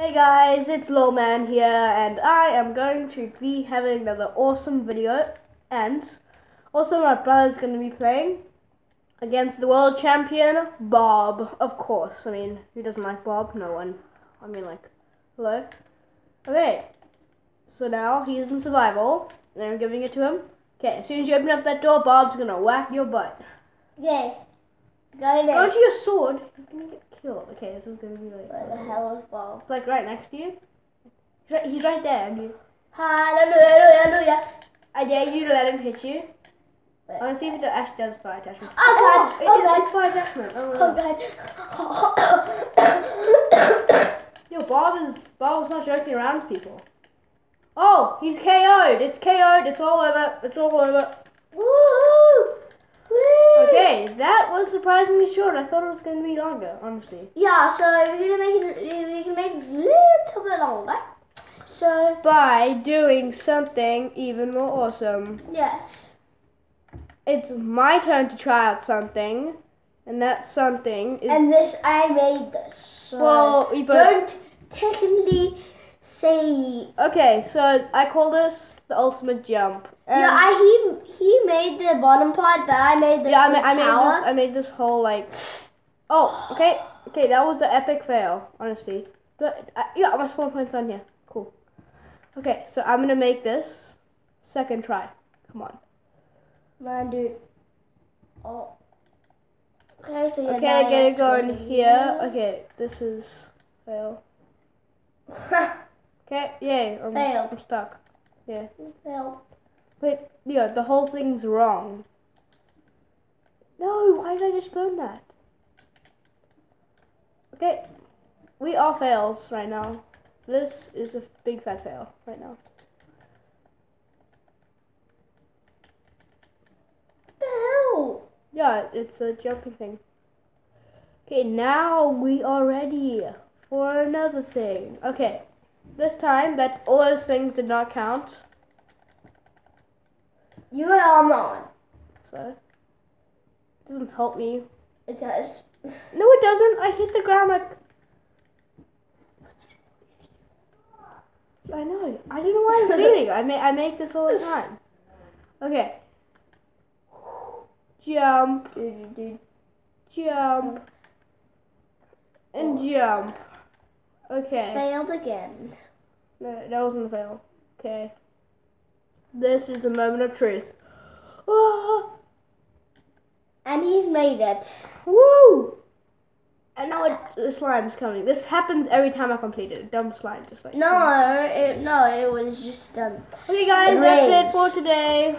Hey guys, it's Lowman here, and I am going to be having another awesome video. And also, my brother's going to be playing against the world champion Bob. Of course, I mean, who doesn't like Bob? No one. I mean, like, hello. Okay, so now he's in survival, and I'm giving it to him. Okay, as soon as you open up that door, Bob's gonna whack your butt. Okay. Go in there. Don't you a sword? You're gonna get killed. Okay, this is gonna be like. Where the hell is Bob? It's like right next to you. He's right, he's right there. Dude. Hallelujah, hallelujah. I dare you to let him hit you. I Wait. want to see if it actually does fire attachment. Oh, God. Oh, it- Oh, it- God. it's fire attachment. Oh, Oh god. Yo, Bob is Bob's not joking around with people. Oh, he's KO'd. It's KO'd. It's all over. It's all over. Woo! Okay, that was surprisingly short. I thought it was going to be longer, honestly. Yeah, so we're gonna make it. We can make this a little bit longer. So By doing something even more awesome. yes. It's my turn to try out something, and that something is And this, I made this. So well, we both. don't technically say. Okay, so I call this the ultimate jump. And yeah, I he the bottom part, but I made the yeah, I, ma- I made this. I made this whole like. Oh, okay, okay, that was an epic fail, honestly. But uh, yeah, my spawn points on here. Cool. Okay, so I'm gonna make this second try. Come on. Man, dude. Oh. Okay, so Okay, I get it going going here. Okay, this is fail. Okay, yay. I'm, Failed. I'm stuck. Yeah. Failed. Leo, the whole thing's wrong. No, why did I just burn that? Okay, we all fails right now. This is a big fat fail right now. What the hell? Yeah, it's a jumping thing. Okay, now we are ready for another thing. Okay, this time that all those things did not count. You got armor on. So, it doesn't help me. It does. No, it doesn't. I hit the ground like. I know. I don't know why I'm feeling. I make I make this all the time. Okay. Jump, jump, and jump. Okay. Failed again. No, that wasn't a fail. Okay. This is the moment of truth. Oh, And he's made it. woo! And now it, the slime's coming. This happens every time I complete it. A dumb slime, just like. No, it, no, it was just um. Okay, guys, that's it for today.